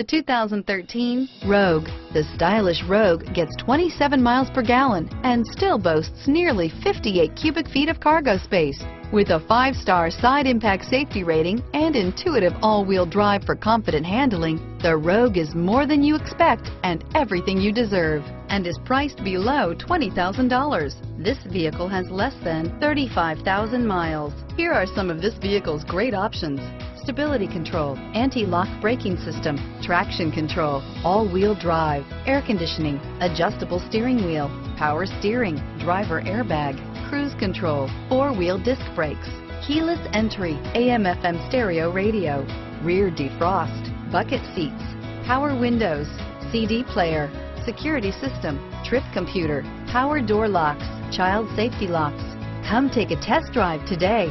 The 2013 Rogue. The stylish Rogue gets 27 miles per gallon and still boasts nearly 58 cubic feet of cargo space. With a five-star side impact safety rating and intuitive all-wheel drive for confident handling, the Rogue is more than you expect and everything you deserve and is priced below $20,000. This vehicle has less than 35,000 miles. Here are some of this vehicle's great options stability control, anti-lock braking system, traction control, all-wheel drive, air conditioning, adjustable steering wheel, power steering, driver airbag, cruise control, four-wheel disc brakes, keyless entry, AM FM stereo radio, rear defrost, bucket seats, power windows, CD player, security system, trip computer, power door locks, child safety locks. Come take a test drive today.